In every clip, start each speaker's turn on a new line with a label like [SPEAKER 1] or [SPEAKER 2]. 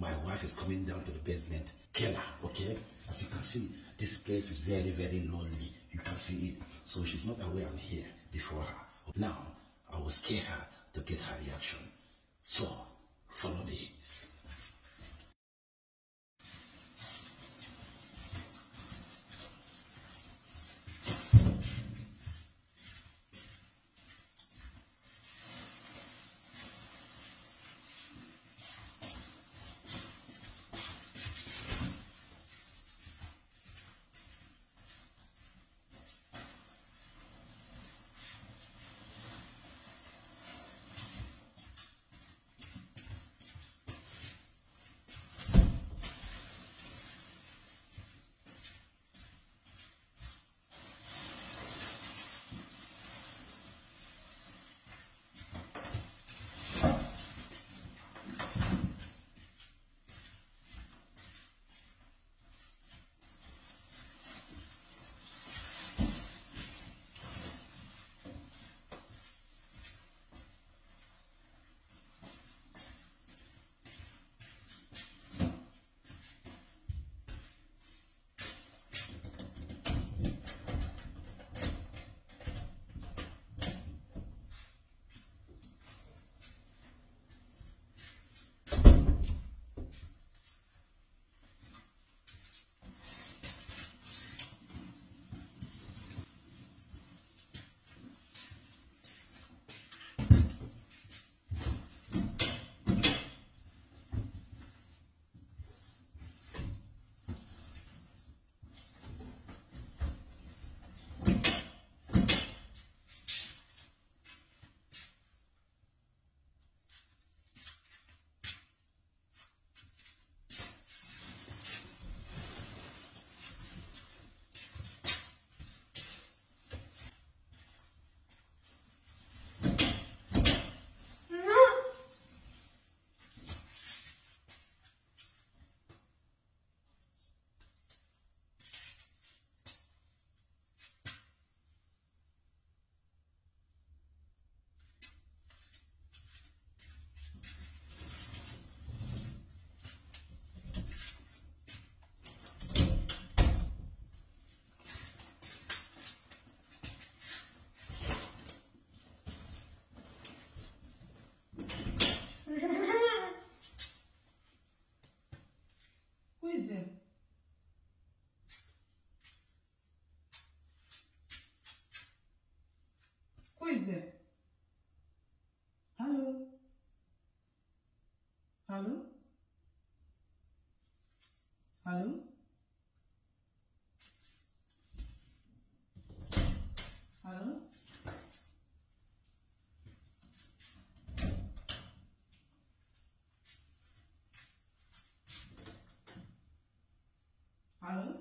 [SPEAKER 1] my wife is coming down to the basement. Kill her, okay? As you can see, this place is very, very lonely. You can see it. So she's not aware I'm here before her. Now, I will scare her to get her reaction. So, follow me.
[SPEAKER 2] Hello? Hello? Hello?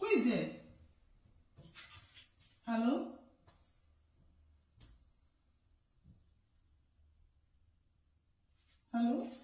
[SPEAKER 2] Who is there? Hello? Hello?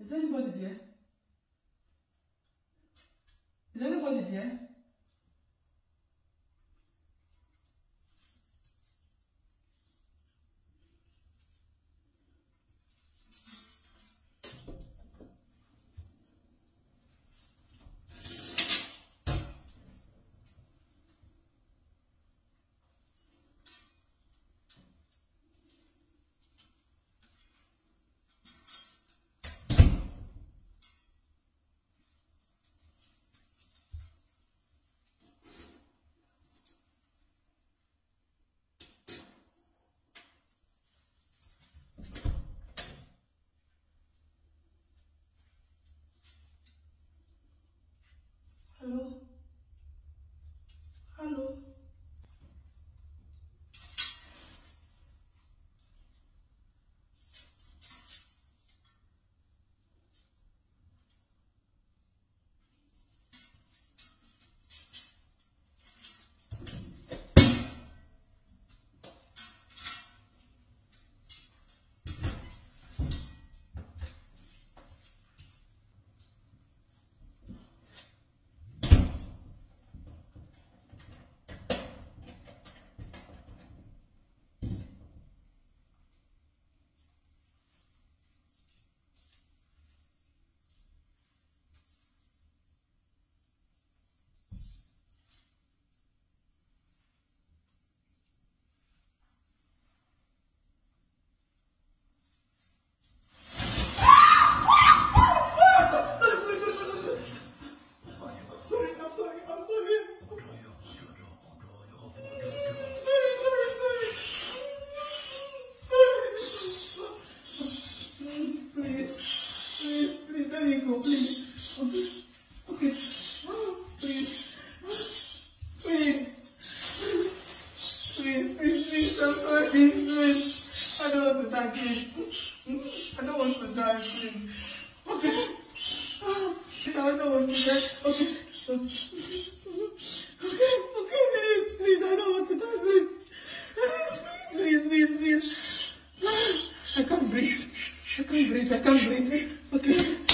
[SPEAKER 2] Is anybody there? Is anybody there? I'm sorry, please. I don't want to die, please. I don't want to die, please. Okay. I don't want to die. Okay. Okay, okay, please, please, I don't want to die, please. Please, please, please, please. I can't breathe. I can't breathe. I can't breathe. Okay.